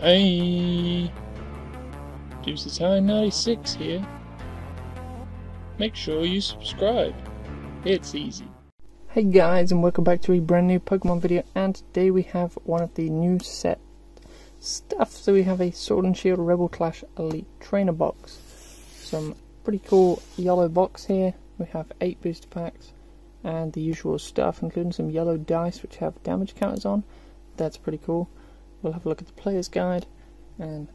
Hey, Jimsayshi 96 here. Make sure you subscribe. It's easy. Hey guys and welcome back to a brand new Pokemon video and today we have one of the new set stuff. So we have a Sword and Shield Rebel Clash Elite Trainer box. Some pretty cool yellow box here. We have 8 booster packs and the usual stuff including some yellow dice which have damage counters on. That's pretty cool. We'll have a look at the player's guide and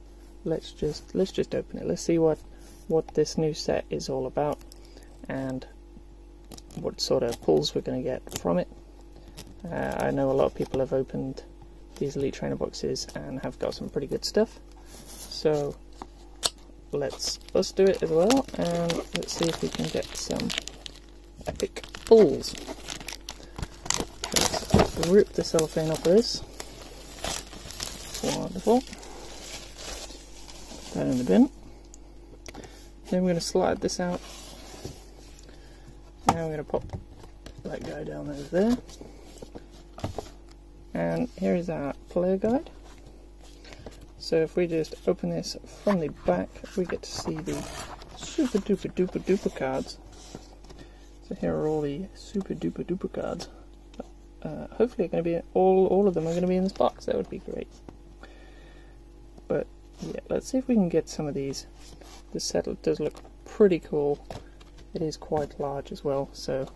let's just let's just open it. Let's see what what this new set is all about and what sort of pulls we're going to get from it. Uh, I know a lot of people have opened these Elite Trainer boxes and have got some pretty good stuff. So let's let's do it as well and let's see if we can get some epic pulls. Let's rip the cellophane off of this. Put that in the bin. Then we're going to slide this out now we're going to pop that guy down over there. And here is our player guide. So if we just open this from the back, we get to see the super duper duper duper cards. So here are all the super duper duper cards. Uh, hopefully, going to be all all of them are going to be in this box. That would be great. Yeah, let's see if we can get some of these. The set does look pretty cool. It is quite large as well, so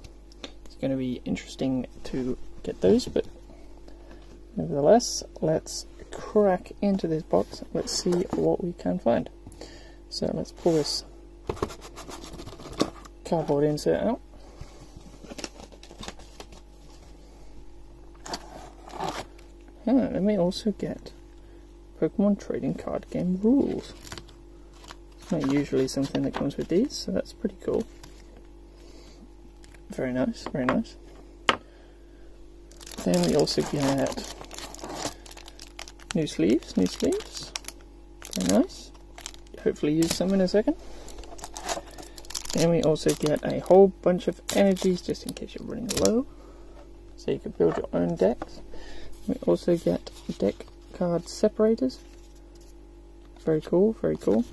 it's going to be interesting to get those, but nevertheless, let's crack into this box. Let's see what we can find. So let's pull this cardboard insert out. Ah, let me also get Pokemon Trading Card Game rules. It's not usually something that comes with these, so that's pretty cool. Very nice, very nice. Then we also get new sleeves, new sleeves. Very nice. Hopefully use some in a second. Then we also get a whole bunch of energies just in case you're running low. So you can build your own decks. We also get deck card separators. Very cool, very cool.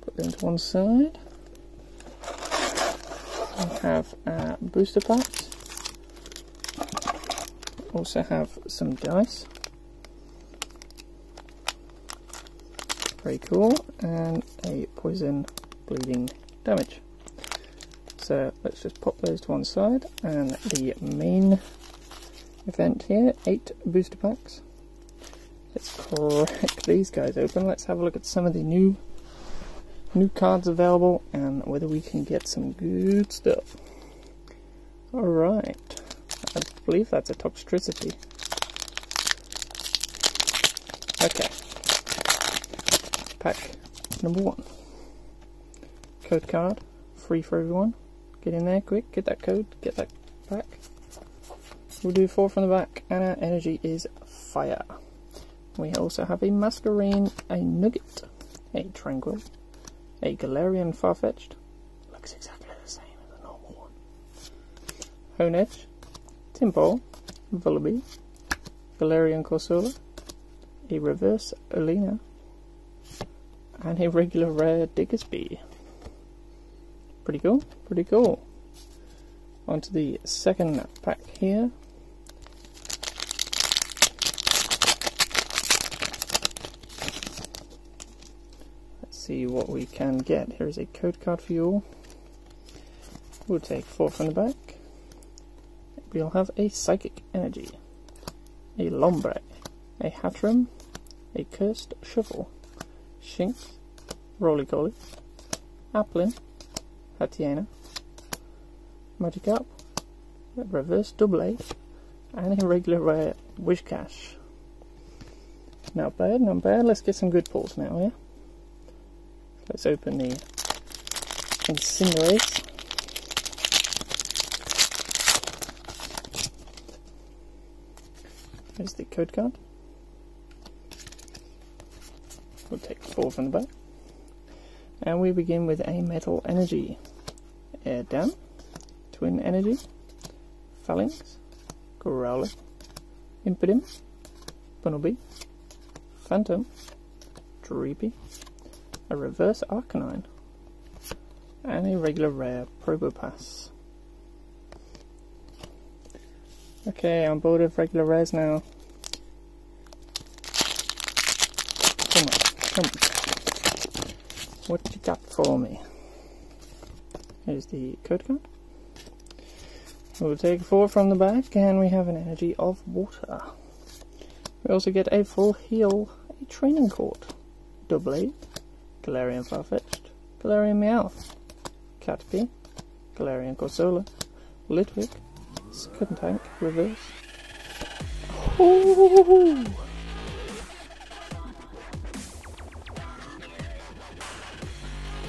Put them to one side we have our booster packs. Also have some dice. Very cool. And a poison bleeding damage. So let's just pop those to one side. And the main event here, eight booster packs. Let's crack these guys open. Let's have a look at some of the new new cards available and whether we can get some good stuff. Alright, I believe that's a Toxtricity. Okay, pack number one. Code card, free for everyone. Get in there quick, get that code, get that pack. We'll do four from the back, and our energy is fire. We also have a Masquerain, a Nugget, a Tranquill, a Galarian Farfetch'd. Looks exactly the same as the normal one. Honedge, Tympole, Vullaby, Galarian Corsola, a Reverse Olina, and a regular rare Diggersby. Pretty cool, pretty cool. On to the second pack here. See what we can get. Here's a code card for you all. We'll take four from the back. We'll have a Psychic Energy, a Lombre, a Hatterene, a Cursed Shovel, Shinx, Roly Rolycoly, Applin, Hatenna, Magikarp, Reverse Double A, and a regular rare Whiscash. Not bad, not bad. Let's get some good pulls now, yeah? Let's open the Incinerate. There's the code card. We'll take four from the back. And we begin with a Metal Energy. Air Down, Twin Energy, Phalanx, Growlithe, Impidimp, Bunnelby, Phantom, Dreepy, a Reverse Arcanine, and a regular rare Probopass. Okay, I'm bored of regular rares now. Come on, come on. What you got for me? Here's the code card. We'll take four from the back, and we have an energy of water. We also get a full heal, a training court, double eight, Galarian Farfetch'd, Galarian Meowth, Caterpie, Galarian Corsola, Litwick, Skuntank, reverse. Ooh.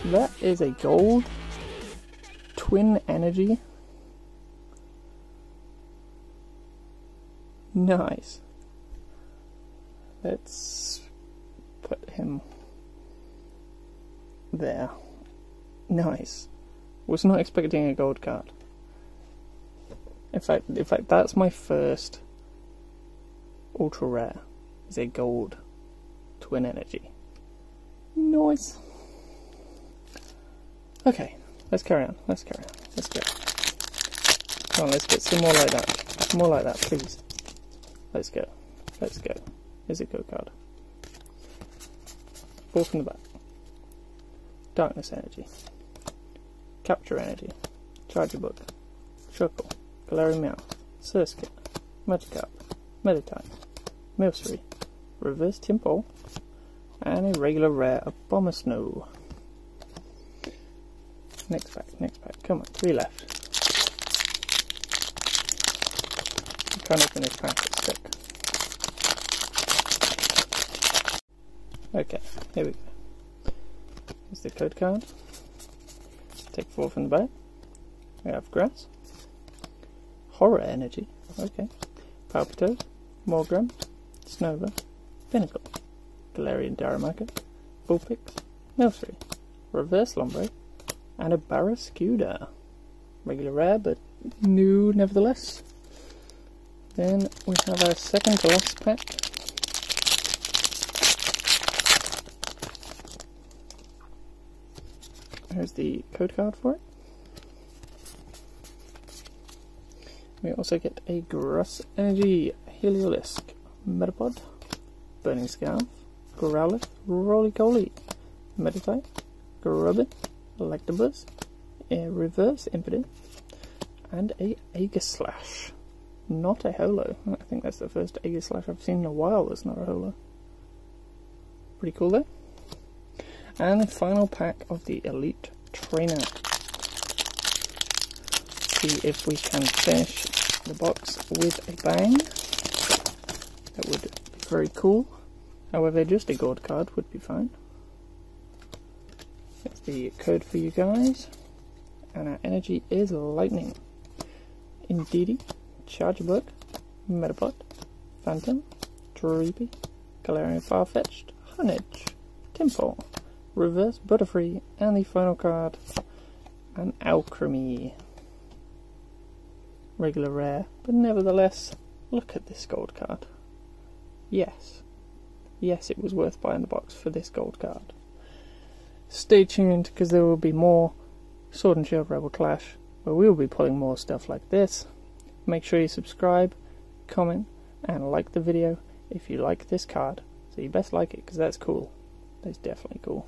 That is a gold twin energy. Nice. Let's put him there. Nice. Was not expecting a gold card. In fact, in fact, that's my first ultra rare. Is a gold twin energy. Nice. Okay, let's carry on. Let's carry on. Let's go. Come on, let's get some more like that. More like that, please. Let's go. Let's go. Is it go card. Four from the back. Darkness energy. Capture energy. Charger book. Shuckle. Galarian Meowth. Surskit. Magikarp. Meditite. Milcery. Reverse Tympole. And a regular rare Abomasnow. Next pack, next pack. Come on, three left. I can't open this pack, it's stuck. Okay, here we go. The code card. Take four from the back. We have grass. Horror energy. Okay. Palpitoad. Morgrem. Snover. Pinnacle. Galarian Darumaka. Vulpix. Milcery. Reverse Lombre. And a Barraskewda. Regular rare, but new nevertheless. Then we have our second to last pack. Here's the code card for it. We also get a Grass Energy Heliolisk Metapod, Burning Scarf, Growlithe, Rolycoly, Meditite, Grubbin, Electabuzz, a Reverse Impidimp, and a Aegislash. Not a holo. I think that's the first Aegislash I've seen in a while that's not a holo. Pretty cool though. And the final pack of the Elite Trainer. See if we can finish the box with a bang. That would be very cool. However, just a gold card would be fine. That's the code for you guys. And our energy is lightning. Indeedee, Charjabug, Metapod, Phantom, Dreepy, Galarian Farfetch'd, Honedge, Tympole, Reverse Butterfree, and the final card, an Alcremie. Regular rare, but nevertheless, look at this gold card. Yes, yes, it was worth buying the box for this gold card. Stay tuned because there will be more Sword and Shield Rebel Clash where we will be pulling more stuff like this. Make sure you subscribe, comment, and like the video if you like this card. So you best like it because that's cool. That's definitely cool.